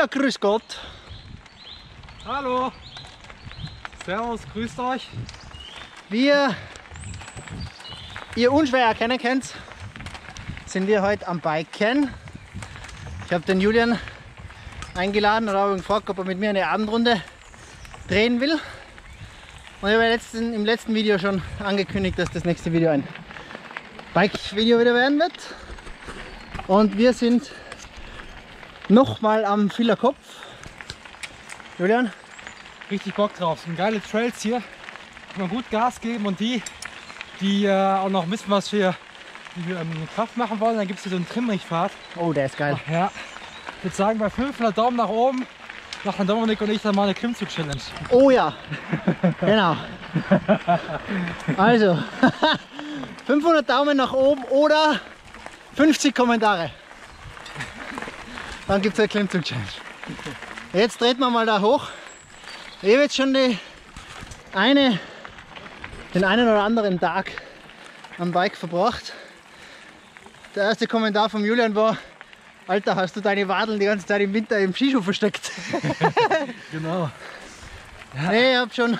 Ja, grüß Gott. Hallo. Servus, grüßt euch. Wie ihr unschwer erkennen könnt, sind wir heute am Biken. Ich habe den Julian eingeladen und habe ihn gefragt, ob er mit mir eine Abendrunde drehen will. Und ich habe letzten, im letzten Video schon angekündigt, dass das nächste Video ein Bike-Video wieder werden wird. Und wir sind nochmal am Kopf. Julian? Richtig Bock drauf. Sind geile Trails hier. Kann man gut Gas geben und die, die äh, auch noch wissen, was wir, die wir ähm, Kraft machen wollen, dann gibt es hier so einen Trimmrichtpfad. Oh, der ist geil. Ach, ja. Ich würde sagen, bei 500 Daumen nach oben machen Dominik und ich dann mal eine Klimmzug-Challenge. Oh ja, genau. Also, 500 Daumen nach oben oder 50 Kommentare. Dann gibt es eine Klimmzug-Challenge. Jetzt treten wir mal da hoch. Ich habe jetzt schon die eine, den einen oder anderen Tag am Bike verbracht. Der erste Kommentar von Julian war, Alter, hast du deine Wadeln die ganze Zeit im Winter im Skischuh versteckt? genau. Ja. Nee, ich habe schon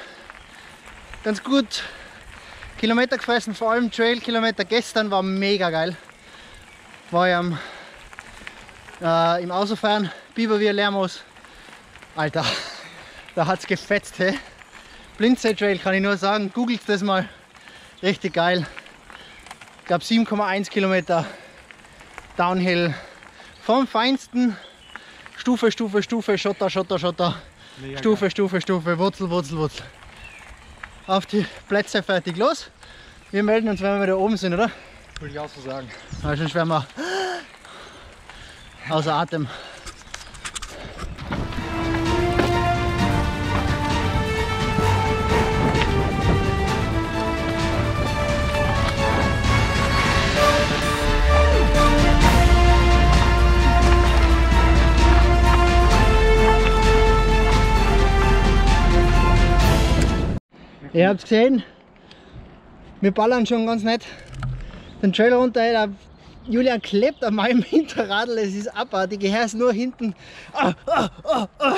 ganz gut Kilometer gefressen, vor allem Trail-Kilometer. Gestern war mega geil. War ich am, äh, im Autofahren, Biberwier, Lermos. Alter, da hat's gefetzt, hey. Blindsee Trail kann ich nur sagen, googelt das mal. Richtig geil. Ich glaube 7,1 Kilometer Downhill vom feinsten Stufe, Stufe, Stufe, Schotter, Schotter, Schotter, Mega Stufe, geil. Stufe, Stufe, Wurzel, Wurzel, Wurzel. Auf die Plätze fertig los. Wir melden uns, wenn wir wieder oben sind, oder? Würde ich auch so sagen. Aber sonst werden wir außer Atem. Ihr habt gesehen, wir ballern schon ganz nett den Trailer runter. Der Julian klebt an meinem Hinterradl, es ist abartig. Ich höre es nur hinten ah, ah, ah.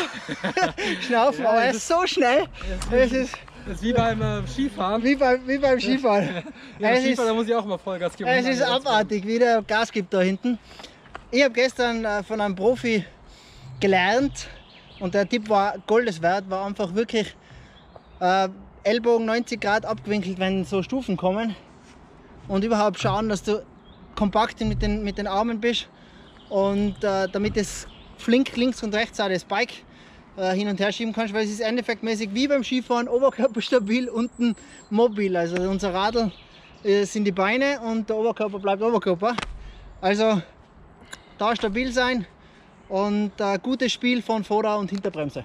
schnaufen, ja, aber er ist so schnell. Es ist, das ist wie beim äh, Skifahren. Wie, bei, wie beim Skifahren. ja, es Skifahren, da muss ich auch mal Vollgas geben. Es ist abartig, wie der Gas gibt da hinten. Ich habe gestern äh, von einem Profi gelernt und der Tipp war Goldes wert, war einfach wirklich äh, Ellbogen 90 Grad abgewinkelt, wenn so Stufen kommen. Und überhaupt schauen, dass du kompakt mit den, mit den Armen bist. Und äh, damit es flink links und rechts auch das Bike äh, hin und her schieben kannst, weil es ist endeffektmäßig wie beim Skifahren, Oberkörper stabil, unten mobil. Also unser Radl äh, sind die Beine und der Oberkörper bleibt Oberkörper. Also da stabil sein und äh, gutes Spiel von Vorder- und Hinterbremse.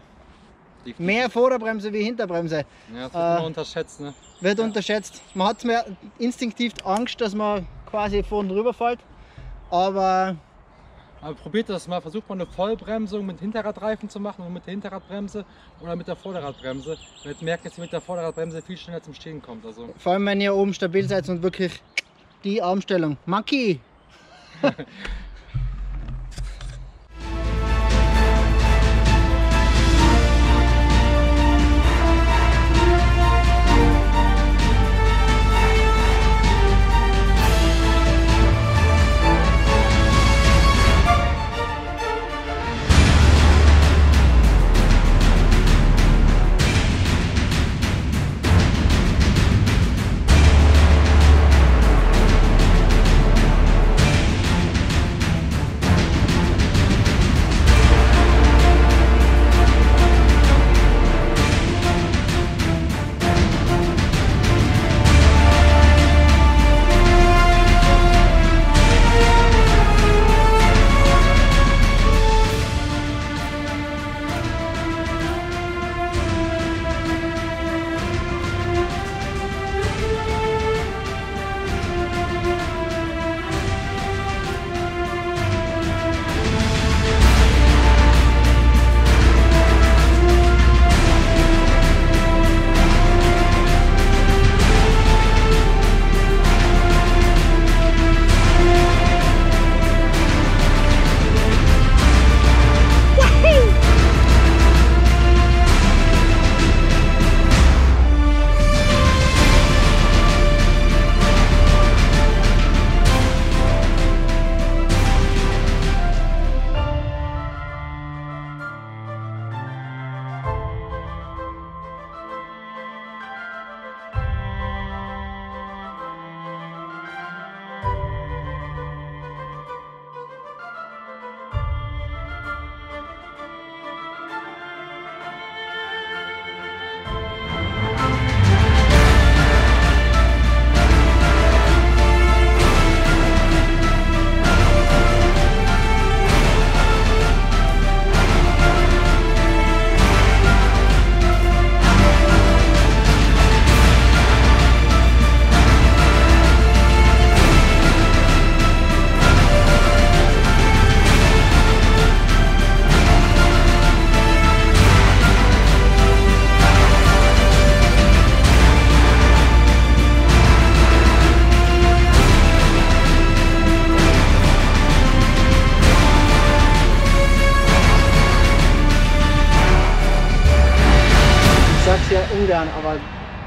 Definitiv. Mehr Vorderbremse wie Hinterbremse. Ja, das wird äh, unterschätzt. Ne? Wird ja. unterschätzt. Man hat mehr instinktiv Angst, dass man quasi vorn drüber fällt. Aber aber probiert das mal, versucht mal eine Vollbremsung mit Hinterradreifen zu machen und mit der Hinterradbremse oder mit der Vorderradbremse. Ihr merkt, dass ihr mit der Vorderradbremse viel schneller zum Stehen kommt. Also. Vor allem wenn ihr oben stabil seid und wirklich die Armstellung. Monkey!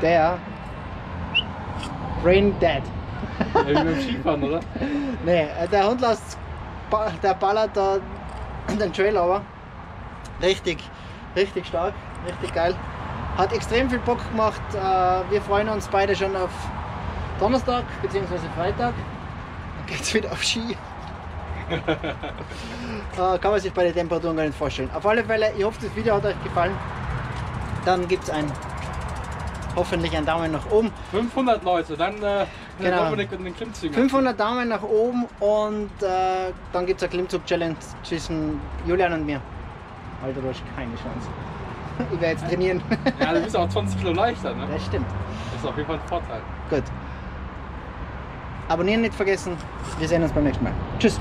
der Brain Dead. Ja, wie beim Skifahren, oder? Nee, äh, der Hund lässt, der ballert da den Trail aber. Richtig, richtig stark, richtig geil. Hat extrem viel Bock gemacht. Äh, Wir freuen uns beide schon auf Donnerstag bzw. Freitag. Dann geht's wieder auf Ski. äh, kann man sich bei den Temperaturen gar nicht vorstellen. Auf alle Fälle, ich hoffe, das Video hat euch gefallen. Dann gibt es ein, hoffentlich einen Daumen nach oben. 500 Leute, dann äh, Genau. Dominik und den Klimmzügen. 500 Daumen nach oben und äh, dann gibt es eine Klimmzug-Challenge zwischen Julian und mir. Alter, du hast keine Chance. Ich werde jetzt trainieren. Ja, du bist auch 20 Kilo leichter, ne? Das stimmt. Das ist auf jeden Fall ein Vorteil. Gut. Abonnieren nicht vergessen. Wir sehen uns beim nächsten Mal. Tschüss.